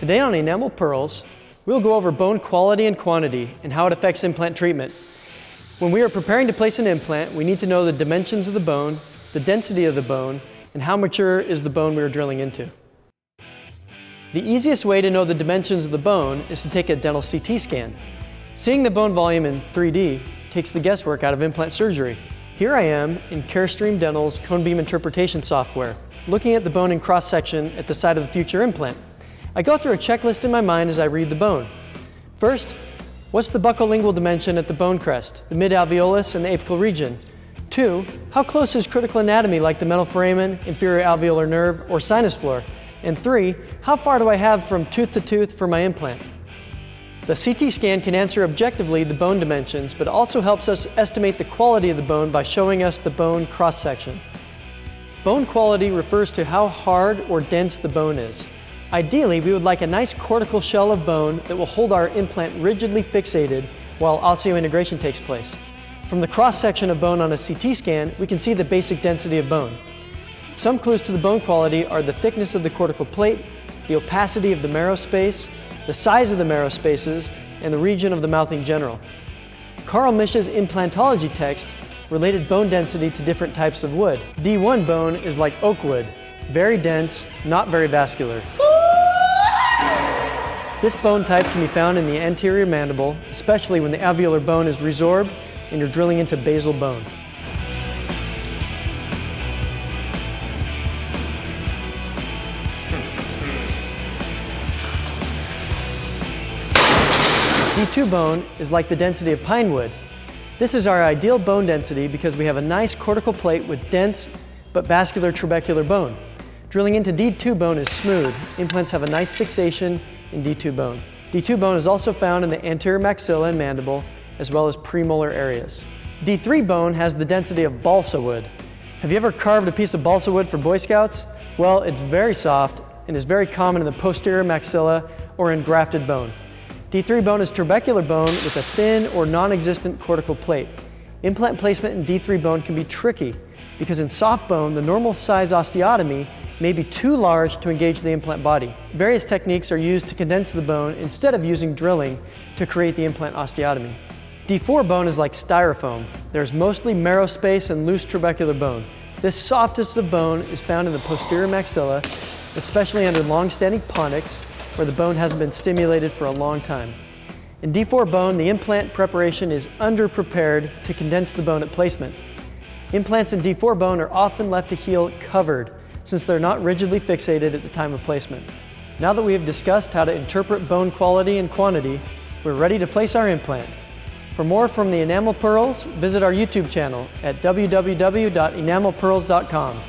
Today on Enamel Pearls, we'll go over bone quality and quantity and how it affects implant treatment. When we are preparing to place an implant, we need to know the dimensions of the bone, the density of the bone, and how mature is the bone we are drilling into. The easiest way to know the dimensions of the bone is to take a dental CT scan. Seeing the bone volume in 3D takes the guesswork out of implant surgery. Here I am in Carestream Dental's cone beam interpretation software, looking at the bone in cross-section at the site of the future implant. I go through a checklist in my mind as I read the bone. First, what's the buccolingual dimension at the bone crest, the mid-alveolus and the apical region? Two, how close is critical anatomy like the mental foramen, inferior alveolar nerve, or sinus floor? And three, how far do I have from tooth to tooth for my implant? The CT scan can answer objectively the bone dimensions, but also helps us estimate the quality of the bone by showing us the bone cross-section. Bone quality refers to how hard or dense the bone is. Ideally, we would like a nice cortical shell of bone that will hold our implant rigidly fixated while osseointegration takes place. From the cross-section of bone on a CT scan, we can see the basic density of bone. Some clues to the bone quality are the thickness of the cortical plate, the opacity of the marrow space, the size of the marrow spaces, and the region of the mouth in general. Carl Misch's implantology text related bone density to different types of wood. D1 bone is like oak wood, very dense, not very vascular. This bone type can be found in the anterior mandible, especially when the alveolar bone is resorbed and you're drilling into basal bone. D2 bone is like the density of pine wood. This is our ideal bone density because we have a nice cortical plate with dense but vascular trabecular bone. Drilling into D2 bone is smooth. Implants have a nice fixation in D2 bone. D2 bone is also found in the anterior maxilla and mandible, as well as premolar areas. D3 bone has the density of balsa wood. Have you ever carved a piece of balsa wood for Boy Scouts? Well, it's very soft and is very common in the posterior maxilla or in grafted bone. D3 bone is trabecular bone with a thin or non-existent cortical plate. Implant placement in D3 bone can be tricky because in soft bone, the normal size osteotomy may be too large to engage the implant body. Various techniques are used to condense the bone instead of using drilling to create the implant osteotomy. D4 bone is like styrofoam. There's mostly marrow space and loose trabecular bone. This softest of bone is found in the posterior maxilla, especially under long-standing pontics, where the bone hasn't been stimulated for a long time. In D4 bone, the implant preparation is under-prepared to condense the bone at placement. Implants in D4 bone are often left to heal covered, since they're not rigidly fixated at the time of placement. Now that we have discussed how to interpret bone quality and quantity, we're ready to place our implant. For more from the Enamel Pearls, visit our YouTube channel at www.enamelpearls.com.